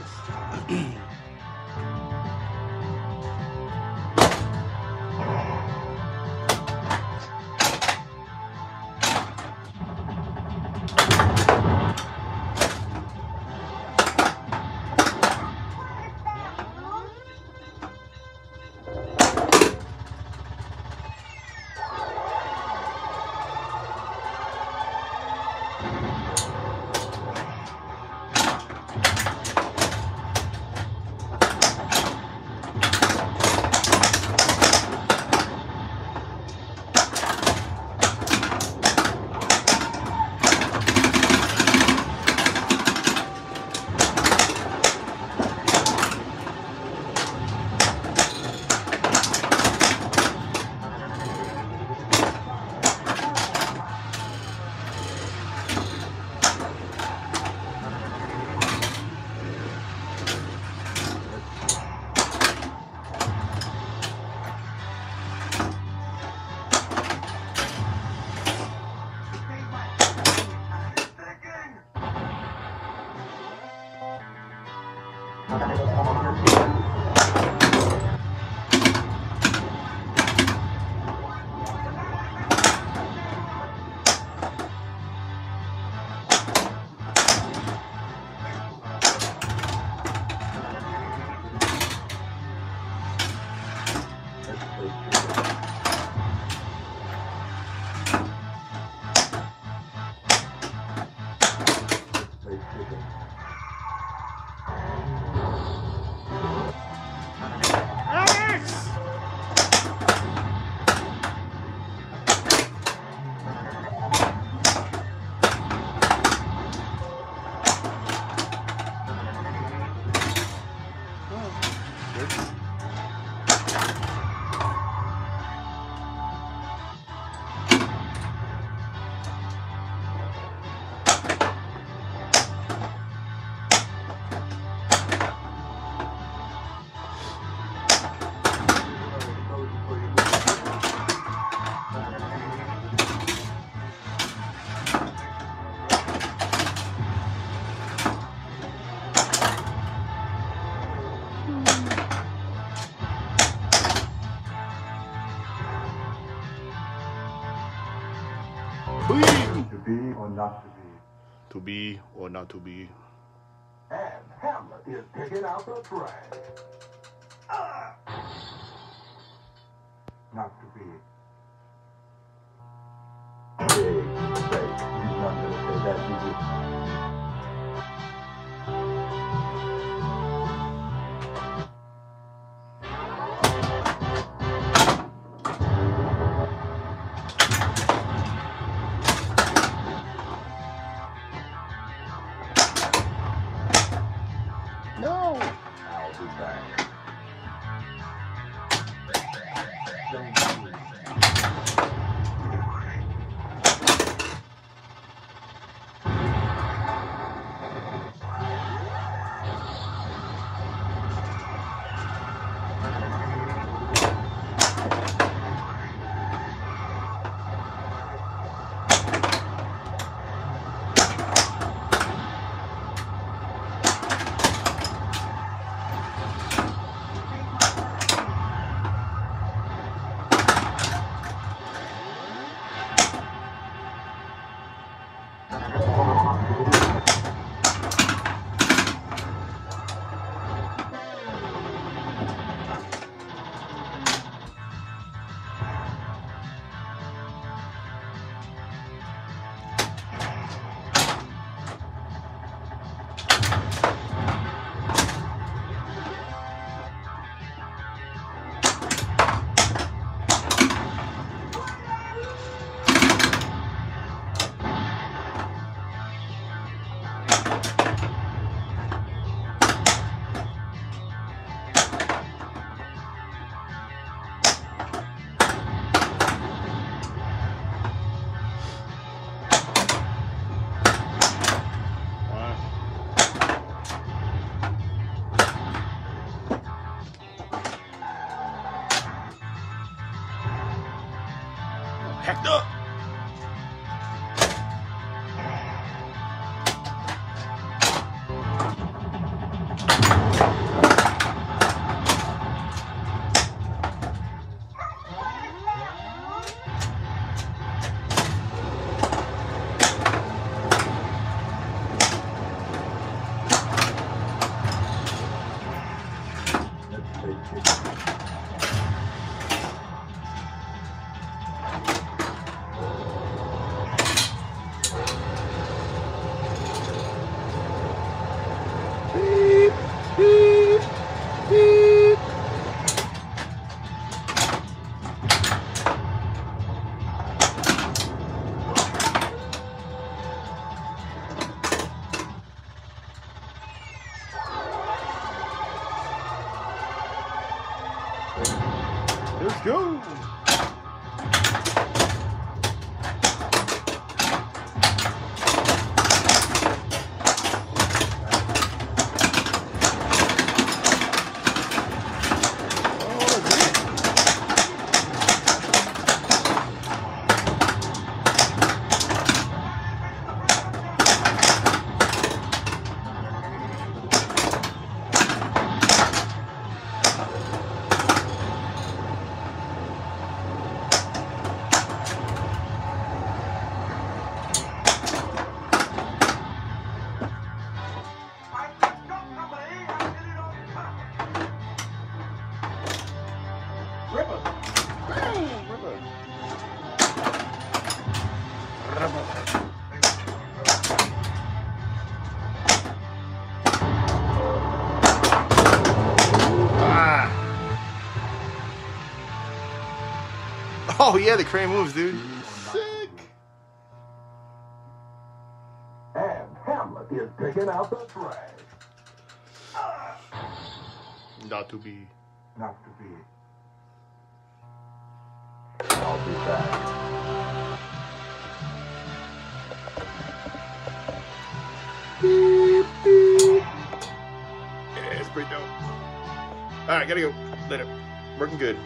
Thanks. Football time. To be or not to be. To be or not to be. And Hamlet is taking out the trash. Ah! Not to be. Big mistake. He's not going to say that, Back. Let's. Ripper. Ripper. Ah. Oh yeah, the crane moves, dude. Sick. And Hamlet is picking out the trash. Not to be. Not to be. Be back. Yeah, it's pretty dope. All right, gotta go. Later. Working good.